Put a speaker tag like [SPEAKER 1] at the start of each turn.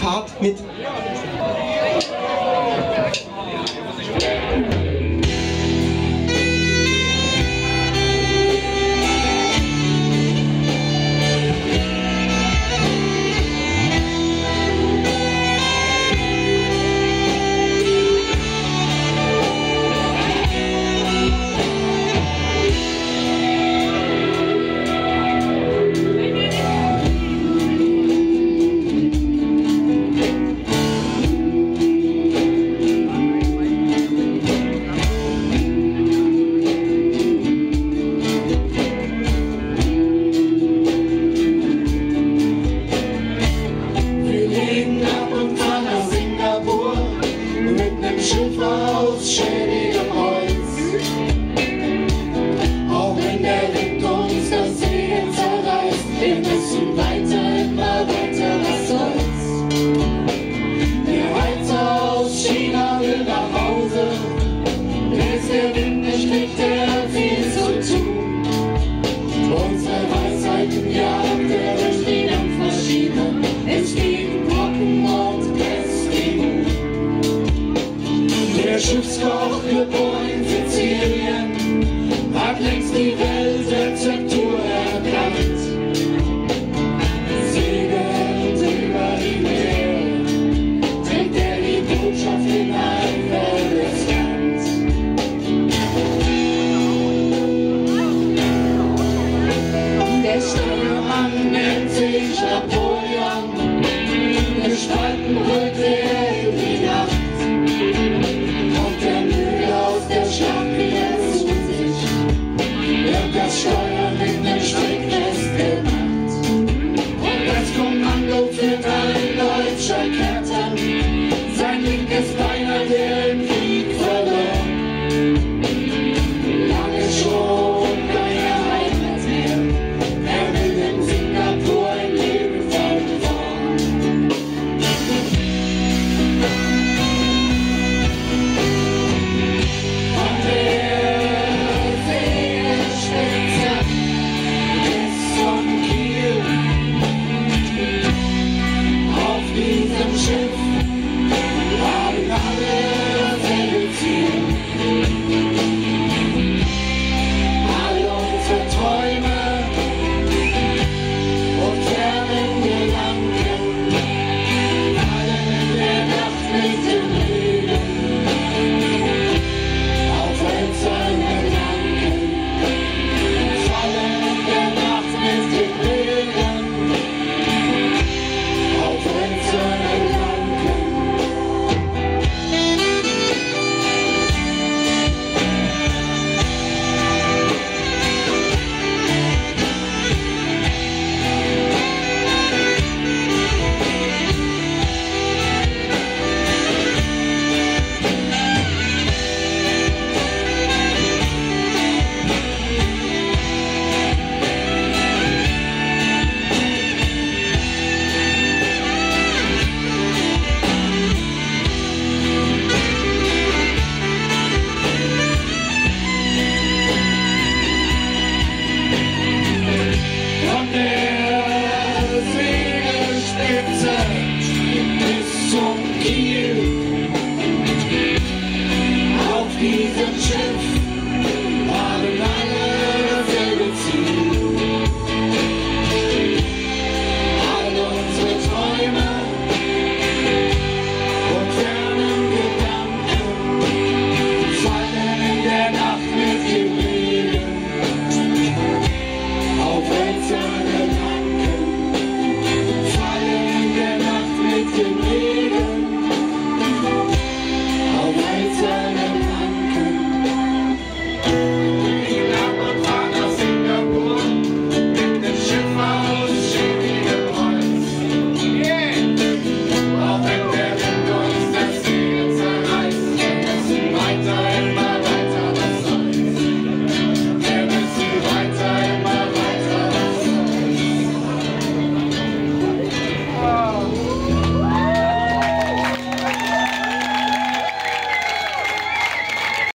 [SPEAKER 1] Fahrt mit.
[SPEAKER 2] ocean flows, shedding shall